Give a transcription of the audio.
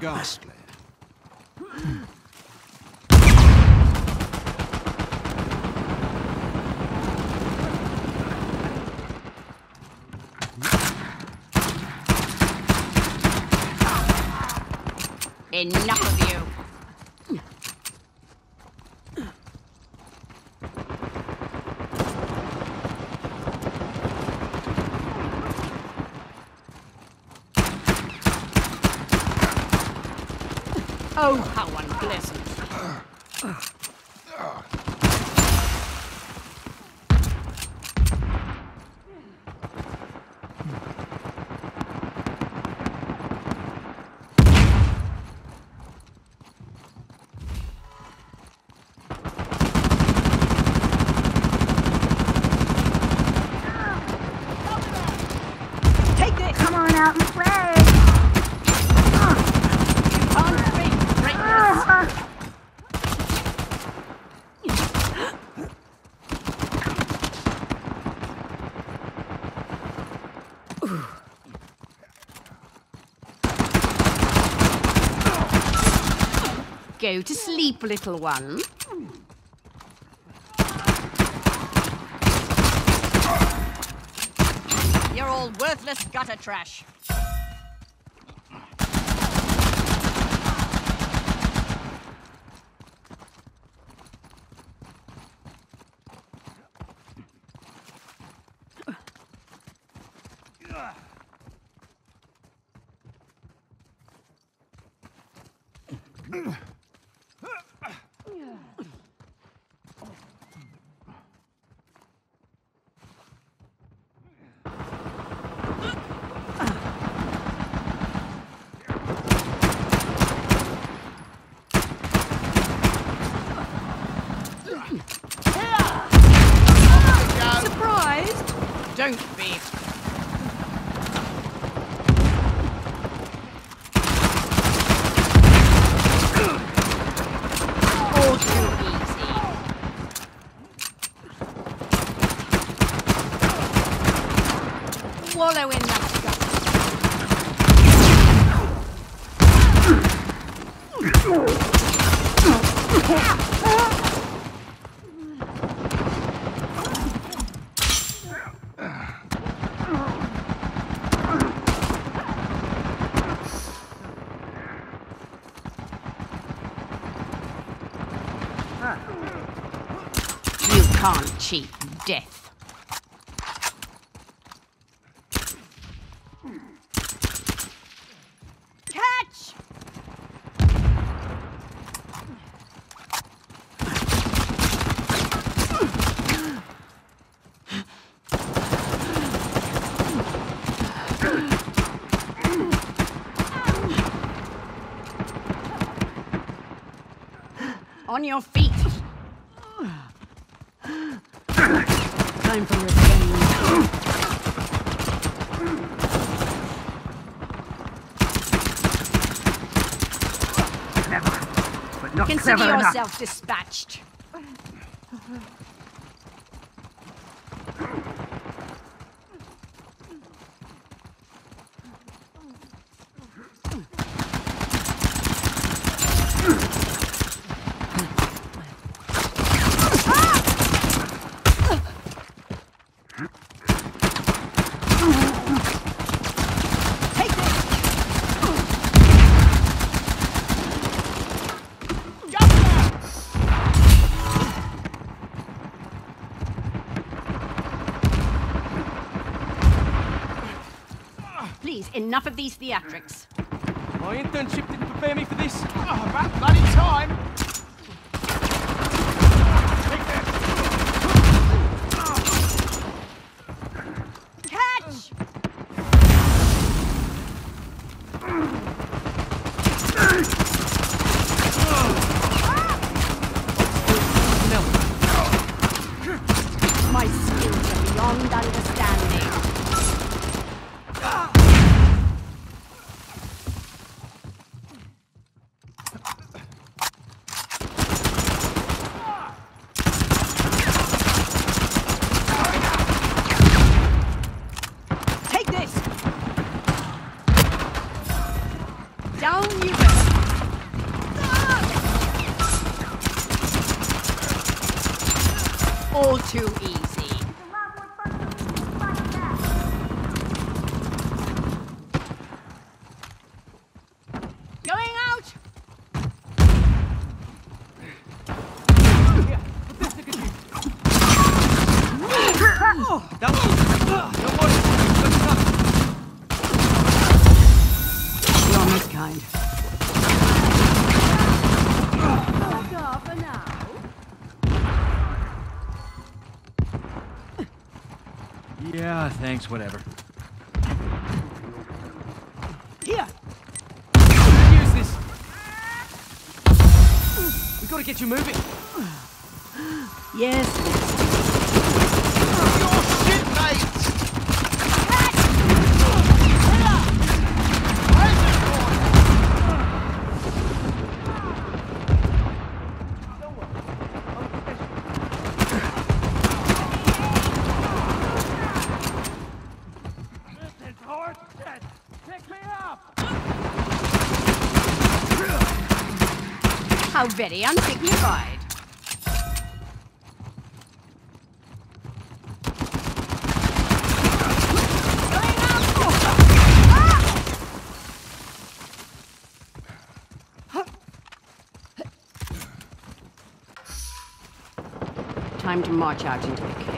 ghastly. Enough of you. Oh, how unpleasant. Take this! Come on out and play. Can't be greatness. Go to sleep, little one. You're all worthless gutter trash. Surprised? Don't be. Wallow in that gutter. You can't cheat death. On your feet. Time for revenge. But not Consider clever enough. yourself dispatched. Please, enough of these theatrics. My internship didn't prepare me for this. Oh, about bloody time. All too easy. Going out! Here, put this ticket in. That was... Don't worry. Let's go. You're miskind. Back off for now. Yeah, thanks, whatever. Here! Use this! We gotta get you moving. Yes, how very undignified. Time to march out into the cave.